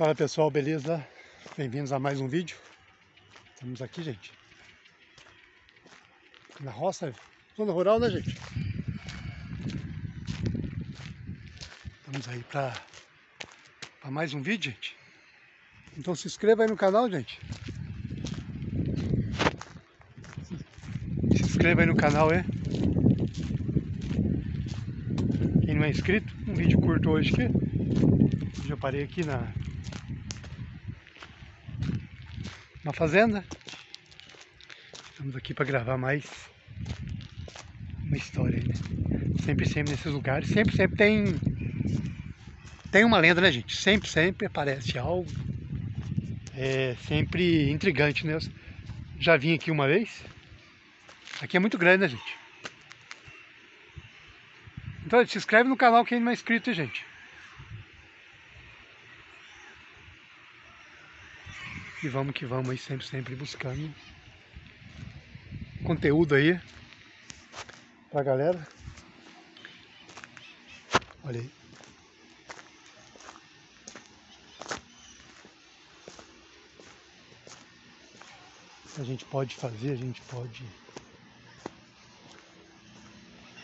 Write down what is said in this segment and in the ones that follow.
Fala pessoal, beleza? Bem-vindos a mais um vídeo. Estamos aqui, gente. Na roça, zona rural, né, gente? Estamos aí para mais um vídeo, gente. Então se inscreva aí no canal, gente. Se inscreva aí no canal, é? Quem não é inscrito, um vídeo curto hoje. Hoje eu parei aqui na na fazenda. Estamos aqui para gravar mais uma história, né? Sempre, sempre nesses lugares. Sempre, sempre tem tem uma lenda, né, gente? Sempre, sempre aparece algo. É sempre intrigante, né? Eu já vim aqui uma vez. Aqui é muito grande, né, gente? Então, se inscreve no canal quem não é inscrito, gente. E vamos que vamos aí, sempre, sempre buscando conteúdo aí pra galera. Olha aí. A gente pode fazer, a gente pode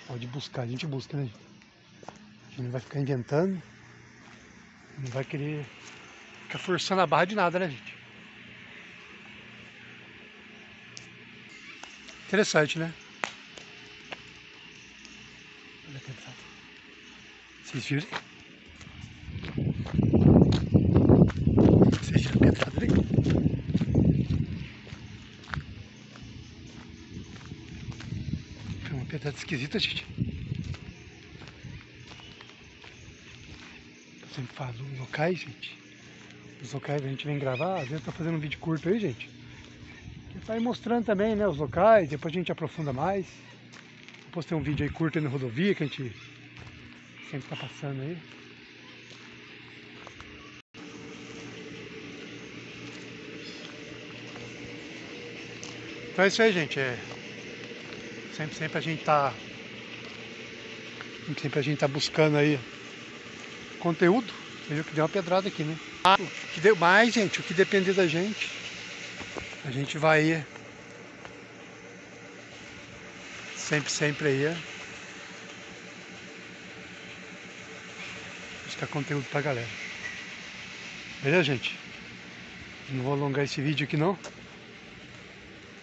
pode buscar, a gente busca, né? A gente não vai ficar inventando, não vai querer ficar forçando a barra de nada, né, gente? Interessante, né? Olha a pedrada. Vocês viram? Vocês viram a pedrada ali? É uma pedrada esquisita, gente. Eu sempre falo locais, gente. Os locais a gente vem gravar, às vezes tá fazendo um vídeo curto aí, gente. Vai mostrando também né, os locais, depois a gente aprofunda mais. Eu postei um vídeo aí curto aí na rodovia que a gente sempre está passando aí. Então é isso aí, gente. É... Sempre, sempre a gente tá. Sempre a gente tá buscando aí conteúdo. Viu que deu uma pedrada aqui, né? Ah, o que deu mais, gente, o que depender da gente a gente vai sempre, sempre aí buscar conteúdo pra galera. Beleza, gente? Não vou alongar esse vídeo aqui não,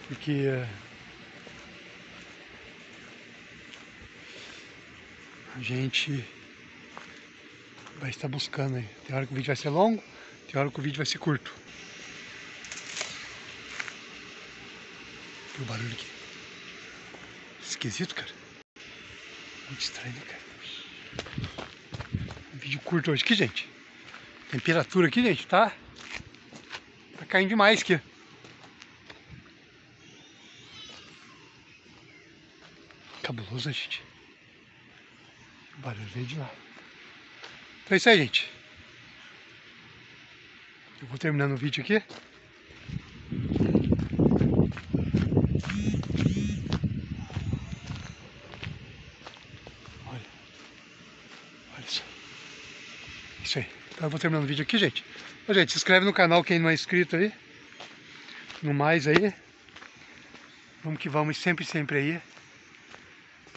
porque a gente vai estar buscando aí. Tem hora que o vídeo vai ser longo, tem hora que o vídeo vai ser curto. o barulho aqui. Esquisito, cara. Muito estranho, né, cara? Um vídeo curto hoje aqui, gente. Temperatura aqui, gente, tá? Tá caindo demais aqui. Cabuloso, né, gente? O barulho veio de lá. Então é isso aí, gente. Eu vou terminando o vídeo aqui. Isso aí. Então eu vou terminando o vídeo aqui, gente. Ô, gente, se inscreve no canal quem não é inscrito aí. No mais aí. Vamos que vamos sempre, sempre aí.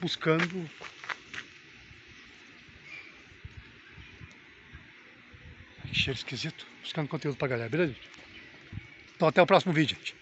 Buscando... Que cheiro esquisito. Buscando conteúdo pra galera, beleza? Então até o próximo vídeo, gente.